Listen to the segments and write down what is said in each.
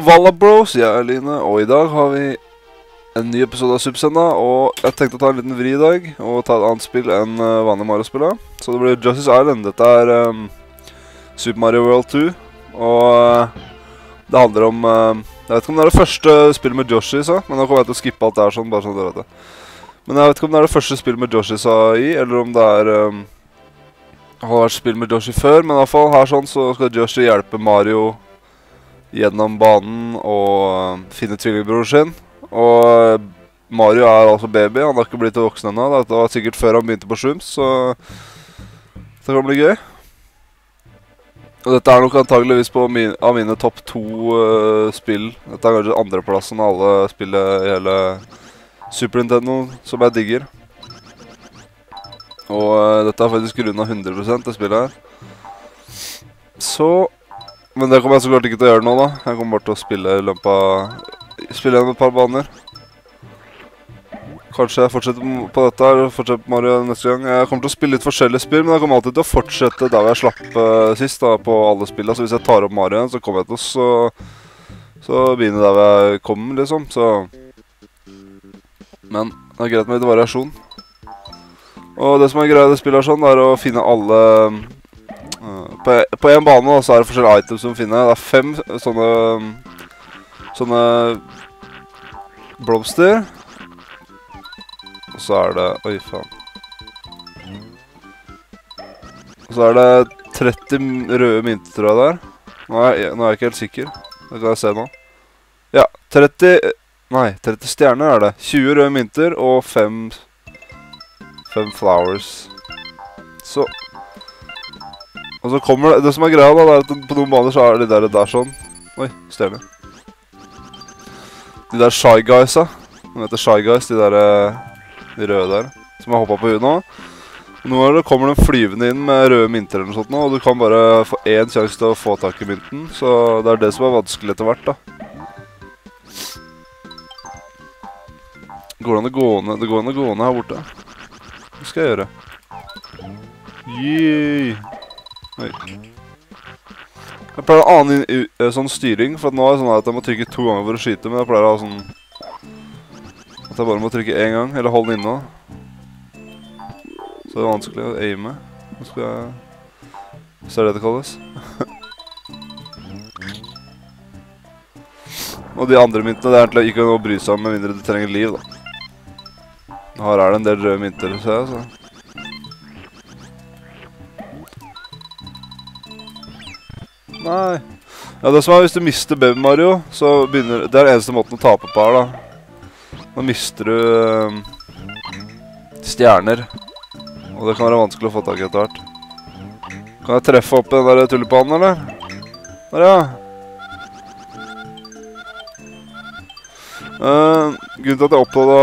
Valla Bros, jeg er Line, og i dag har vi en ny episode av Subsenda. Og jeg tenkte å ta en liten vri i dag og ta et annet spill enn uh, vanlig Mario-spill. Så det blir Justice Island. Dette er um, Super Mario World 2. Og uh, det handler om uh, Jeg vet ikke om det er det første spillet med Joshi, så, men nå kommer jeg til å skippe alt det her sånn, bare sånn dere vet det. Men jeg vet ikke om det er det første spillet med Joshi sa i, eller om det er um, har vært spill med Joshi før, men i hvert fall her sånn så skal Joshi hjelpe Mario gjennom banen og finne tvillingbroren sin. Og Mario er altså baby, han har ikke blitt voksen ennå. Dette var sikkert før han begynte på Shrooms, så det kan bli gøy. Og dette er nok antageligvis på min, av mine topp to uh, spill. Dette er kanskje andreplassen av alle spillet i hele Super Nintendo som jeg digger. Og uh, dette er faktisk runda 100 det spillet her. Så Men det kommer jeg så klart ikke til å gjøre nå, da. Jeg kommer bare til å spille av Spille igjen et par baner. Kanskje jeg fortsetter på dette her, fortsetter på Mario neste gang. Jeg kommer til å spille litt forskjellige spill, men jeg kommer alltid til å fortsette der jeg slapp uh, sist, da, på alle spillene. Så hvis jeg tar opp Mario igjen, så kommer jeg til å så, så begynne der jeg kom, liksom. Så Men det er greit med litt variasjon. Og det som er greia i det spillet, er sånn, det er å finne alle På én bane da, så er det forskjellige items som finner. Det er fem sånne Sånne blomster. Og så er det Oi, faen. Og så er det 30 røde mynter, tror jeg det er. Nå er, jeg, nå er jeg ikke helt sikker. Det kan jeg se nå. Ja, 30 Nei, 30 stjerner er det. 20 røde mynter og 5 5 flowers. Så Og så kommer det Det som er greia, da, det er at på noen baner så er de der, der sånn Oi, stjerne. De der Shy Guysa. De heter Shy Guys, de der eh, De røde der. Som har hoppa på huet nå. Noen ganger kommer de flyvende inn med røde mynter eller noe sånt nå, og du kan bare få én sjanse til å få tak i mynten. Så det er det som er vanskelig etter hvert, da. Går det an å gå ned Det går an å gå ned her borte. Hva skal jeg gjøre? Yay. Oi. Jeg pleier å ane inn, sånn styring, for nå er det sånn at jeg må trykke to ganger for å skyte, men jeg pleier å ha sånn At jeg bare må trykke én gang, eller holde den inne. Så det er vanskelig å aime. Nå skal jeg Hvis det er det det kalles. Og de andre myntene det er egentlig ikke noe å bry seg om med mindre du trenger liv, da. Her er det en del røde mynter, ser jeg, så Nei. Ja, det som er Hvis du mister Baby Mario, så begynner Det er den eneste måten å tape på her, da. Da mister du eh, stjerner. Og det kan være vanskelig å få tak i etter hvert. Kan jeg treffe opp den der tulipanen, eller? Der, ja. Uh, grunnen til at jeg oppdaga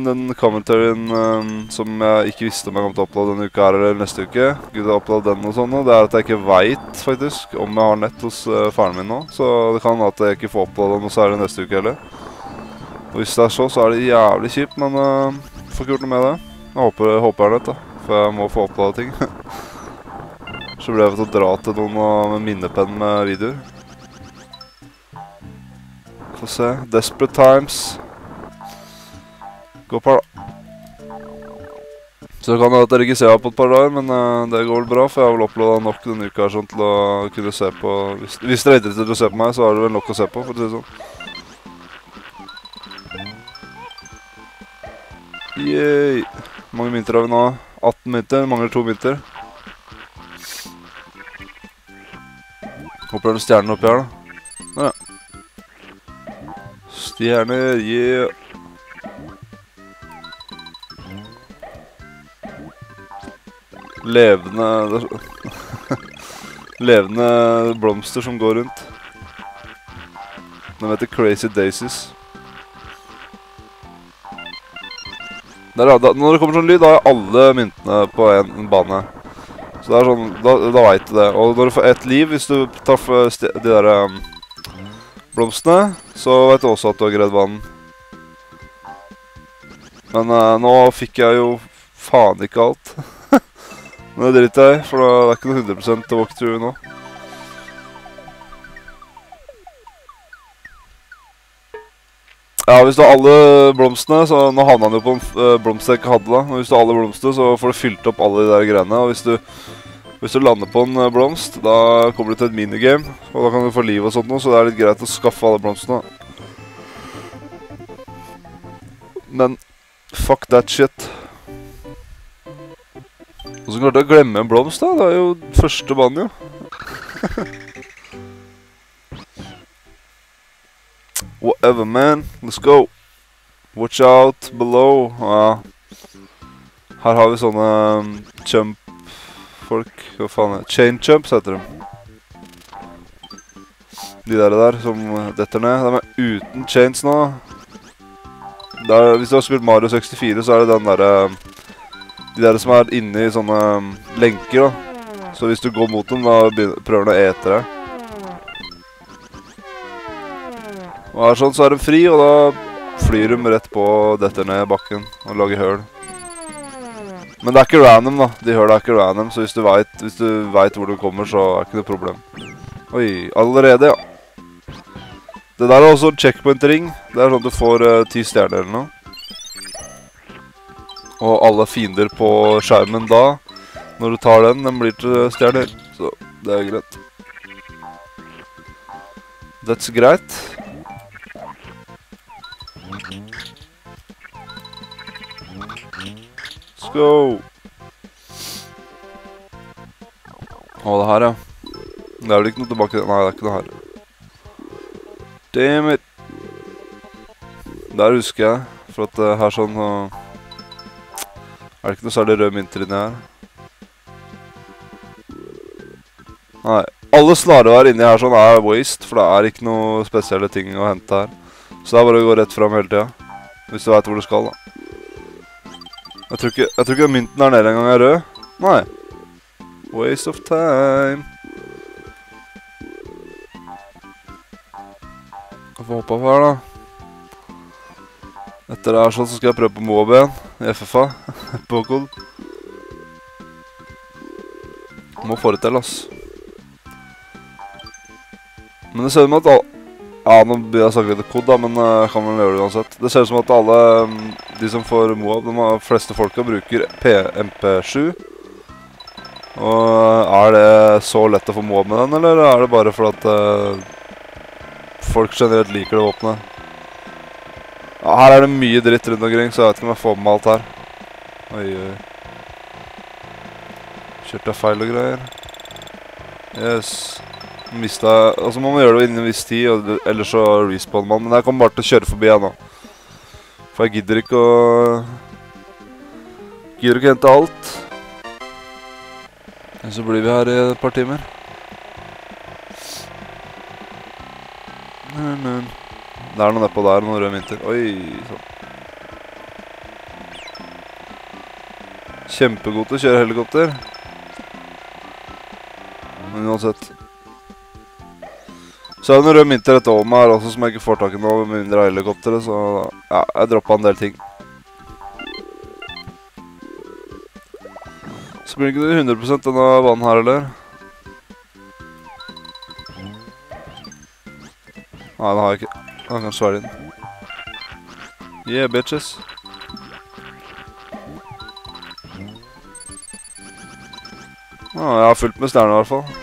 den commentaryen uh, som jeg ikke visste om jeg kom til å oppdage denne uka her eller neste uke, Grunnen til at jeg uploada den og sånn, nå, det er at jeg ikke veit faktisk om jeg har nett hos uh, faren min nå. Så det kan at jeg ikke får oppdaga noe særlig neste uke heller. Og hvis det er så, så er det jævlig kjipt, men uh, får ikke gjort noe med det. Jeg håper, håper jeg har nett, da. For jeg må få oppdaga ting. så blir jeg til å dra til noen med minnepenn med videoer. Få se. Desperate Times. Gå da. Så kan hende at dere ikke ser meg på et par dager, men uh, det går vel bra. For jeg har vel opplevd nok denne uka her sånn til å kunne se på Hvis, hvis dere er interessert i å se på meg, så har dere vel nok å se på, for å si det sånn. Yay. Hvor mange mynter har vi nå? 18 mynter. Mangler to mynter. Håper det er noen stjerner oppi her, da. Stjerner, yeah. Levende Levende blomster som går rundt. De heter Crazy Daisies. Der, da, når det kommer sånn lyd, da er alle myntene på en bane. Så det er sånn, da, da veit du det. Og når du får ett liv, hvis du tar de der um, blomstene, så vet du også at du har greid vann. Men eh, nå fikk jeg jo faen ikke alt. Men det driter jeg for det er ikke noe 100 walkthrough nå. Ja, hvis du har alle blomstene, så nå havna han jo på en uh, blomst jeg ikke hadde da. Men hvis du har alle blomstene, så får du fylt opp alle de der greiene. Og hvis du, hvis du lander på en uh, blomst, da kommer du til et minigame. Og da kan du få liv og sånt noe, så det er litt greit å skaffe alle blomstene. Men fuck that shit. Åssen klarte jeg å glemme en blomst, da? Det er jo første banen, jo. Whatever, man. Let's go. Watch out below. Ja. Her har vi sånne um, jump-folk. Hva faen er det? Chain jumps heter de. De der, der som detter ned. De er uten chains nå. Der, hvis du har spilt Mario 64, så er det den um, De der som er inne i sånne um, lenker, da. Så hvis du går mot dem, da prøver de å ete deg. Og her sånn så er de fri, og da flyr de rett på detter ned bakken og lager høl. Men det er ikke random, da. De hører det er ikke random, så hvis du veit hvor du kommer, så er det ikke noe problem. Oi, allerede, ja. Det der er også en checkpoint-ring. Det er sånn at du får uh, ti stjerner eller noe. Og alle fiender på skjermen da, når du tar den, den blir til stjerner. Så det er greit. That's greit. Let's go! Å, det her, ja. Det er vel ikke noe tilbake Nei, det er ikke noe her. Damn it! Der husker jeg. For at uh, her sånn uh, Er det ikke noe særlig rød mynter inni her? Nei. Alle snarveier inni her sånn er waste, for det er ikke noe spesielle ting å hente her. Så det er bare å gå rett fram hele tida. Hvis du veit hvor du skal, da. Jeg tror ikke, jeg tror ikke mynten der nede engang er rød. Nei. Waste of time. Jeg får hoppe opp her, da. Etter det her sånn, så skal jeg prøve på Moab igjen. I FFA. på kod. Må få det til, ass. Men det ser ut som at ja, nå blir jeg sagt litt kod, da, men uh, kan vel gjøre det uansett. Det ser ut som at alle um, de som får Moab, de fleste folka bruker PMP7. Og uh, er det så lett å få Moab med den, eller er det bare fordi at uh, folk generelt liker det våpenet? Ja, her er det mye dritt rundt omkring, så jeg vet ikke om jeg får med alt her. Oi, oi. Kjørte jeg feil og greier? Yes. Mista Altså må man gjøre det innen en viss tid, og ellers så respawner man. Men jeg kommer bare til å kjøre forbi, jeg nå. For jeg gidder ikke å Gidder ikke å hente alt. Og så blir vi her i et par timer. Det er noe nedpå der, noen røde mynter. Oi, sånn. Kjempegod å kjøre helikopter. Men uansett så er det noen røde mynter rett over meg her også som jeg ikke får tak i nå, med mindre helikopteret, så ja, jeg droppa en del ting. Så blir det ikke 100 denne banen her, eller? Nei, den har jeg ikke. Den kan svelge inn. Yeah, bitches. Ah, jeg har fulgt med stjerner i hvert fall.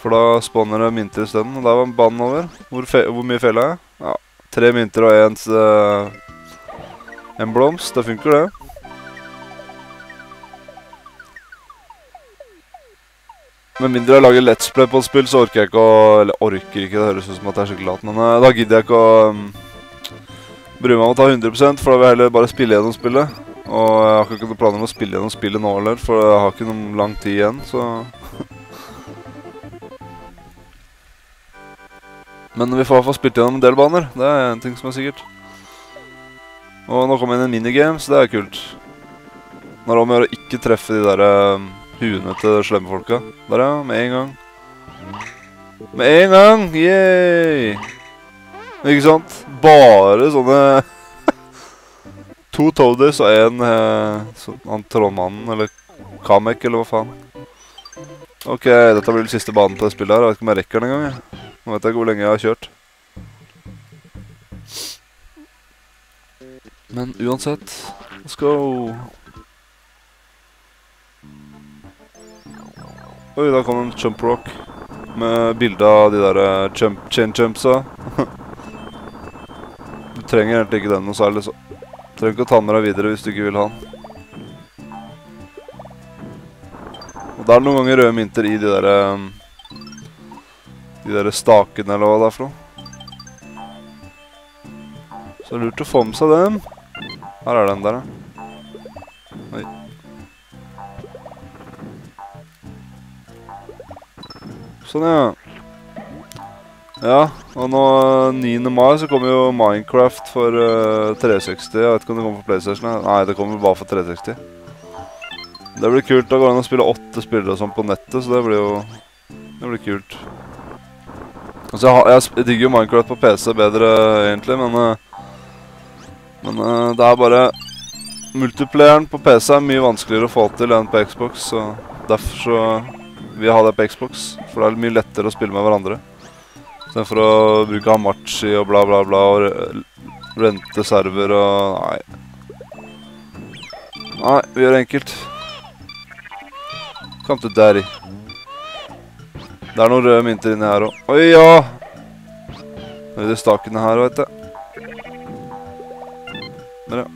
For da spawner det mynter isteden. Og der var banen over. Hvor, hvor mye fella jeg? Ja, tre mynter og en, uh, en blomst. Det funker, det. Med mindre jeg lager let's play på et spill, så orker jeg ikke å Eller orker ikke, det høres ut som at jeg er skikkelig lat, men uh, da gidder jeg ikke å um, bry meg om å ta 100 for da vil jeg heller bare spille gjennom spillet. Og jeg har ikke noen planer om å spille gjennom spillet nå heller, for jeg har ikke noen lang tid igjen, så Men vi får i hvert fall spilt gjennom en del baner. Det er en ting som er sikkert. Og nå kommer inn en minigame, så det er kult. Nå er det om å gjøre å ikke treffe de der um, huene til slemme folka. Der, ja. Med en gang. Med en gang! Yay! Ikke sant? Bare sånne To Toadies og en uh, sånn, trollmannen, eller Kamek, eller hva faen. Ok, dette blir den siste banen på det spillet her. Jeg vet ikke om jeg rekker den engang. Nå vet jeg hvor lenge jeg har kjørt. Men uansett, let's go. Oi, da kom en jump rock med bilder av de der eh, jump, chain jumpsa. du trenger egentlig ikke den noe særlig, så. Du trenger ikke å ta med deg videre hvis du ikke vil ha den. Og det er noen ganger røde mynter i de der um, de der stakene eller hva det er for noe. Så det er lurt å få med seg dem. Her er den der, ja. Oi. Sånn, ja. Ja, og nå 9. mai så kommer jo Minecraft for uh, 360. Jeg vet ikke om det kommer for PlayStation. Nei, det kommer bare for 360. Det blir kult. Da går det an å spille åtte spillere og sånn på nettet, så det blir jo Det blir kult. Altså, jeg, har, jeg, digger jo Minecraft på PC bedre, egentlig, men uh, Men uh, det er bare Multiplayeren på PC er mye vanskeligere å få til enn på Xbox, så derfor så vil jeg ha det på Xbox. For det er mye lettere å spille med hverandre. Istedenfor å bruke Hamachi og bla, bla, bla og rente server og Nei. Nei, vi gjør det enkelt. Come to daddy. Det er noen røde mynter inni her òg. Oi, ja! Det er de stakene her, vet du. Der, ja.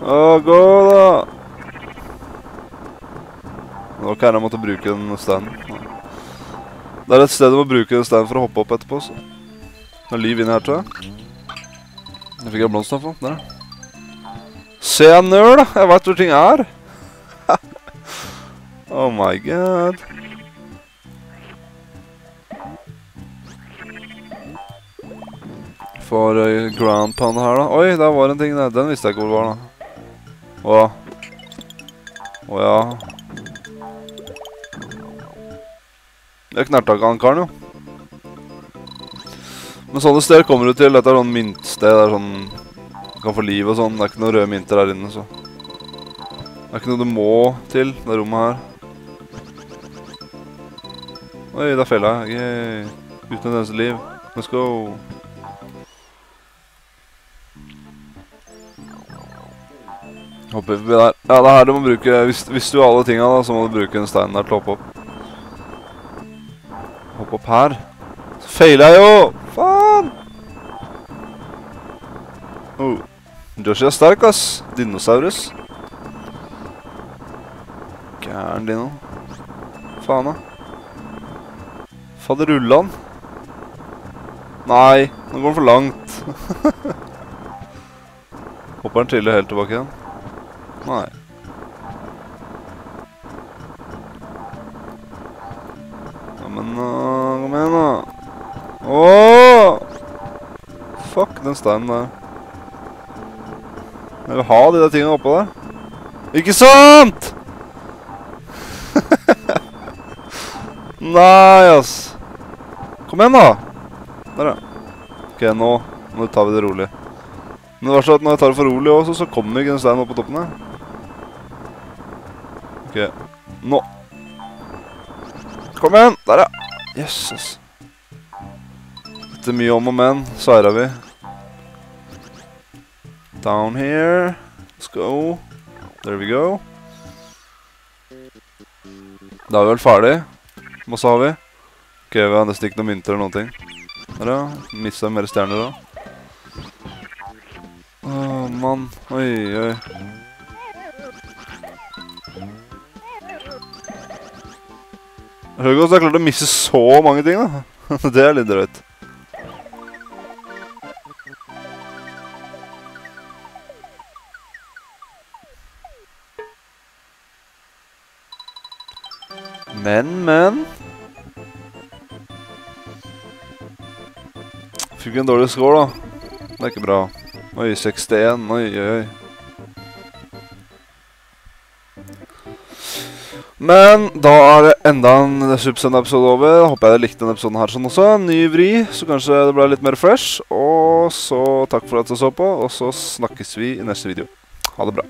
Å, gå, da! Det var ikke her jeg måtte bruke den standen. Det er et sted du må bruke den standen for å hoppe opp etterpå. Så. Det er liv inni her, tror jeg. Jeg fikk jeg blomst for, Der, ja. Se jeg nøl, da! Jeg veit hvor ting er. oh my god. For uh, grandpaen her, da. Oi, der var en ting der. Den visste jeg ikke hvor var, da. Å. Å ja. Jeg knerta ikke han karen, jo. Men sånne steder kommer du til. Dette er sånn myntsted. Det er sånn Du kan få liv og sånn. Det er ikke noen røde mynter her inne, så Det er ikke noe du må til, det rommet her. Oi, der jeg. Yay. Uten en eneste liv. Let's go. Hopper vi der. Ja, det er her du må bruke Hvis, hvis du har alle tinga, da, så må du bruke den steinen der til å hoppe opp. Hoppe opp her. Så feiler jeg jo! Joshi er sterk, ass. Dinosaurus. Gæren dino. Faen, da. han. Nei, nå går han for langt. Hopper han triller helt tilbake igjen? Nei. Ja, men uh, Kom igjen, da. Åh! Fuck den steinen der. Jeg vil ha de der tingene oppå der. Ikke sant?! Nei, ass. Kom igjen, da. Der, ja. Ok, nå, nå tar vi det rolig. Men det var sånn at når jeg tar det for rolig også, så kommer ikke den steinen opp på toppen her. Ok, nå. Kom igjen! Der, ja. Yes, ass. Etter mye om og men, seira vi. Down here. Let's go. There we go. Da er vi vel ferdig. Hva sa vi? Ok, vi har nesten ikke noen mynter eller noen ting. Der, ja. Mistet mer stjerner da. Åh, mann. Oi, oi. Høgås har klart å misse så mange ting, da. det er litt drøyt. Fikk en dårlig score, da. Det er ikke bra. Oi, 61. Oi, oi, oi. Men da er det enda en Subsend-episode over. Håper jeg likte denne episoden her sånn også. Ny vri, så kanskje det ble litt mer fresh. Og så takk for at du så på, og så snakkes vi i neste video. Ha det bra.